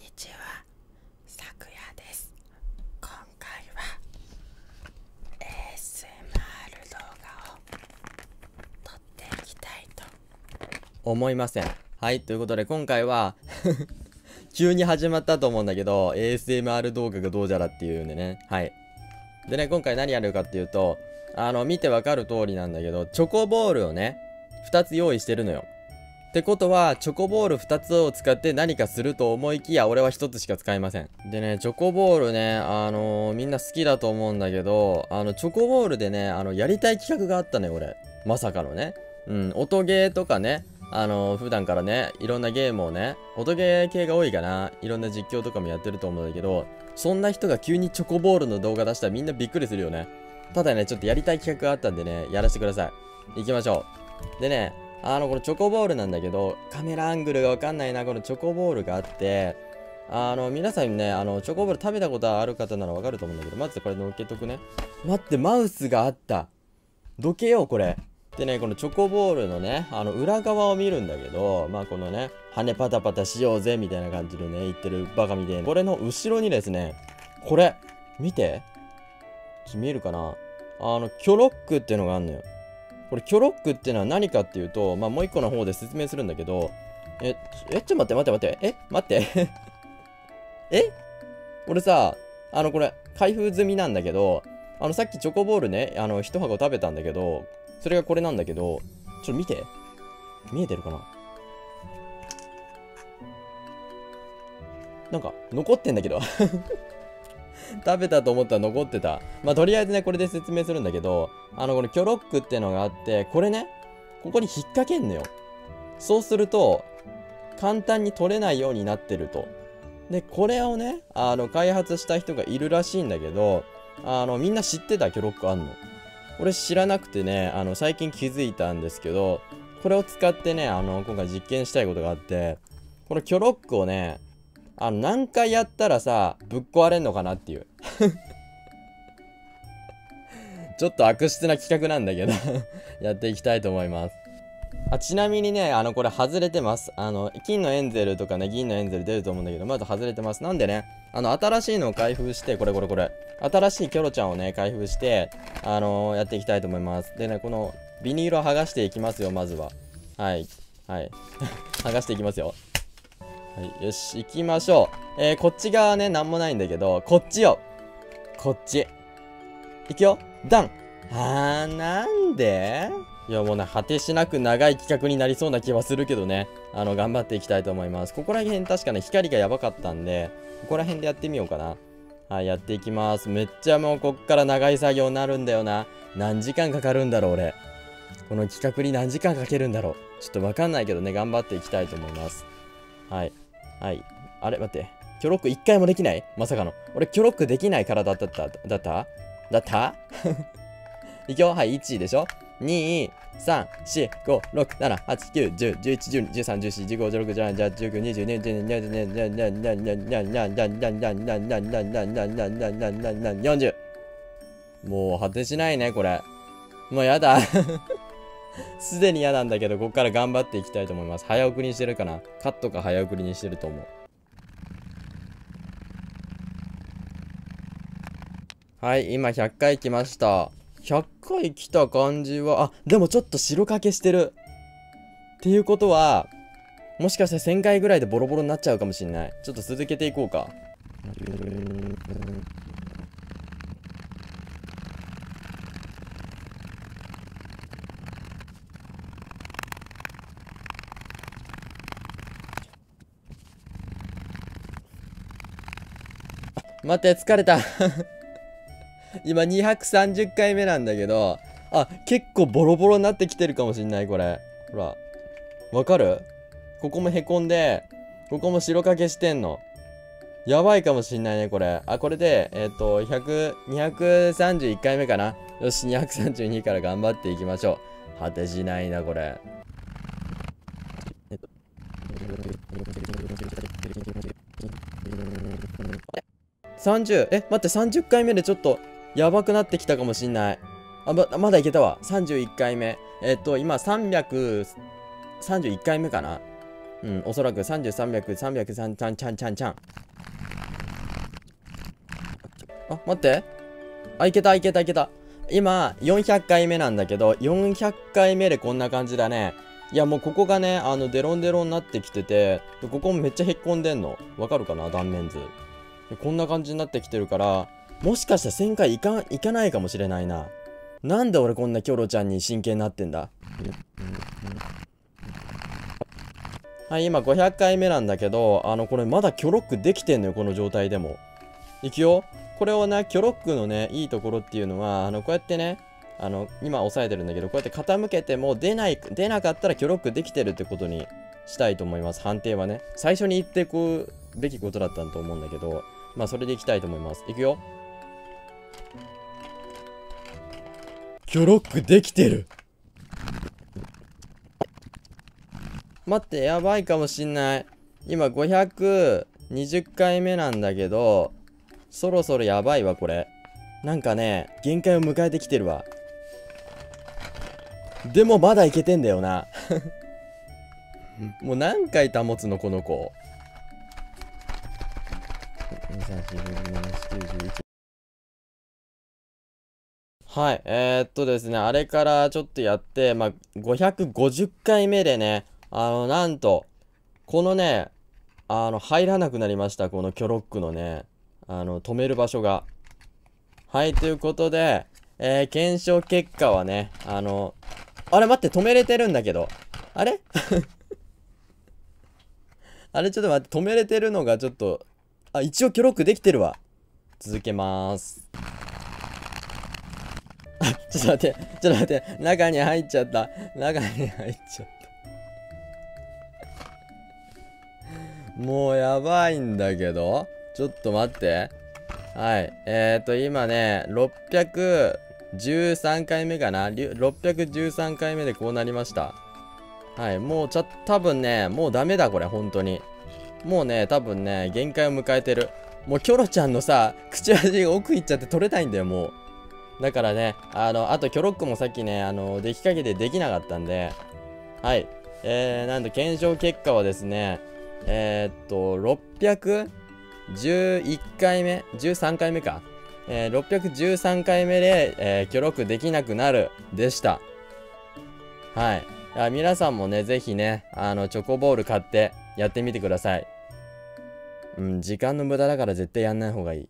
にちは、さくやです。今回は ASMR 動画を撮っていきたいと思いません。はい、ということで今回は 急に始まったと思うんだけど、ASMR 動画がどうじゃらっていうんでね。はい。でね、今回何やるかっていうと、あの、見てわかる通りなんだけど、チョコボールをね、2つ用意してるのよ。ってことは、チョコボール2つを使って何かすると思いきや、俺は1つしか使いません。でね、チョコボールね、あのーみんな好きだと思うんだけど、あの、チョコボールでね、あの、やりたい企画があったね、俺。まさかのね。うん、音ゲーとかね、あのー普段からね、いろんなゲームをね、音ゲー系が多いかな。いろんな実況とかもやってると思うんだけど、そんな人が急にチョコボールの動画出したらみんなびっくりするよね。ただね、ちょっとやりたい企画があったんでね、やらせてください。行きましょう。でね、あの、このチョコボールなんだけど、カメラアングルがわかんないな、このチョコボールがあって、あの、皆さんね、あの、チョコボール食べたことある方ならわかると思うんだけど、まずこれ乗っけとくね。待って、マウスがあった。どけよ、これ。でね、このチョコボールのね、あの、裏側を見るんだけど、まあ、このね、羽パタパタしようぜ、みたいな感じでね、言ってるバカみたいな。これの後ろにですね、これ、見て。ちょ見えるかな？あの、キョロックっていうのがあんのよ。これ、キョロックっていうのは何かっていうと、まあ、もう一個の方で説明するんだけど、え、え、ちょ、待って待って待って、え、待って。え？俺さ、あの、これ、開封済みなんだけど、あの、さっきチョコボールね、あの、一箱食べたんだけど、それがこれなんだけど、ちょっと見て。見えてるかな？なんか、残ってんだけど。食べたと思ったら残ってた。まあ、とりあえずね、これで説明するんだけど、あの、このキョロックってのがあって、これね、ここに引っ掛けんのよ。そうすると、簡単に取れないようになってると。で、これをね、あの、開発した人がいるらしいんだけど、あの、みんな知ってたキョロックあんの。俺知らなくてね、あの、最近気づいたんですけど、これを使ってね、あの、今回実験したいことがあって、このキョロックをね、あの、何回やったらさ、ぶっ壊れんのかなっていう。ちょっと悪質な企画なんだけど やっていきたいと思います。あ、ちなみにね、あの、これ外れてます。あの、金のエンゼルとかね、銀のエンゼル出ると思うんだけど、まず外れてます。なんでね、あの、新しいのを開封して、これこれこれ。新しいキョロちゃんをね、開封して、あのーやっていきたいと思います。でね、この、ビニールを剥がしていきますよ、まずは。はい。はい。剥がしていきますよ。はい、よし、行きましょう。えー、こっち側ね、なんもないんだけど、こっちよ。こっち。いくよ。ダンあー、なんで？いや、もうね、果てしなく長い企画になりそうな気はするけどね。あの、頑張っていきたいと思います。ここら辺確かね、光がやばかったんで、ここら辺でやってみようかな。はい、やっていきます。めっちゃもうこっから長い作業になるんだよな。何時間かかるんだろう、俺。この企画に何時間かけるんだろう。ちょっとわかんないけどね、頑張っていきたいと思います。はい。はい。あれ、待って。キョロック一回もできない？まさかの。俺、キョロックできない体だった、だった？だった？いくよ。はい、1でしょ ?2、3、4、5、6、7、8、9、10、11、12、13、14、15、16、17、18、19、20、22、22、40。もう果てしないね、これ。もうやだ。すでに嫌なんだけど、ここから頑張っていきたいと思います。早送りにしてるかな？カットか早送りにしてると思う。はい、今100回来ました。100回来た感じは、あ、でもちょっと白かけしてる。っていうことは、もしかして1000回ぐらいでボロボロになっちゃうかもしんない。ちょっと続けていこうか。待って、疲れた。今230回目なんだけど、あ、結構ボロボロになってきてるかもしんない、これ。ほら。わかる？ここもへこんで、ここも白かけしてんの。やばいかもしんないね、これ。あ、これで、えっ、と、100、231回目かな。よし、232から頑張っていきましょう。果てしないな、これ。えっと30え待って30回目でちょっとやばくなってきたかもしんないあままだいけたわ31回目えっと今331回目かなうん、おそらく30、300、300、3、ちゃんちゃんちゃんちゃん。あ、待って。あ、いけた、いけた、いけた。今、400回目なんだけど、400回目でこんな感じだね。いや、もうここがね、あの、デロンデロンになってきてて、ここもめっちゃへっこんでんの。わかるかな？断面図。こんな感じになってきてるから、もしかしたら1000回いか、いかないかもしれないな。なんで俺こんなキョロちゃんに真剣になってんだ？はい、今500回目なんだけど、あの、これまだキョロックできてんのよ、この状態でも。いくよ。これをね、キョロックのね、いいところっていうのは、あの、こうやってね、あの、今押さえてるんだけど、こうやって傾けても出ない、出なかったらキョロックできてるってことにしたいと思います。判定はね。最初に言ってこうべきことだったと思うんだけど、まあ、それでいきたいと思います。いくよ。キョロックできてる待って、やばいかもしんない。今520回目なんだけど、そろそろやばいわ、これ。なんかね、限界を迎えてきてるわ。でもまだいけてんだよな。もう何回保つの、この子。はい、えー、っとですね、あれからちょっとやって、まあ、550回目でね、あの、なんと、このね、あの、入らなくなりました、このキョロックのね、あの、止める場所が。はい、ということで、えー、検証結果はね、あの、あれ待って、止めれてるんだけど。あれ？あれちょっと待って、止めれてるのがちょっと、あ、一応キョロックできてるわ。続けまーす。あ、ちょっと待って、ちょっと待って、中に入っちゃった。中に入っちゃった。もうやばいんだけど。ちょっと待って。はい。えーと、今ね、613回目かな ?613 回目でこうなりました。はい。もうちょ、多分ね、もうダメだ、これ、本当に。もうね、多分ね、限界を迎えてる。もうキョロちゃんのさ、口味が奥行っちゃって取れないんだよ、もう。だからね、あの、あとキョロックもさっきね、あの、出来かけてできなかったんで、はい。えー、なんと検証結果はですね、えー、っと、611回目 ?13 回目か。えー、613回目で、えー、キョロックできなくなるでした。はい。あ皆さんもね、ぜひね、あの、チョコボール買ってやってみてください。うん、時間の無駄だから絶対やんない方がいい。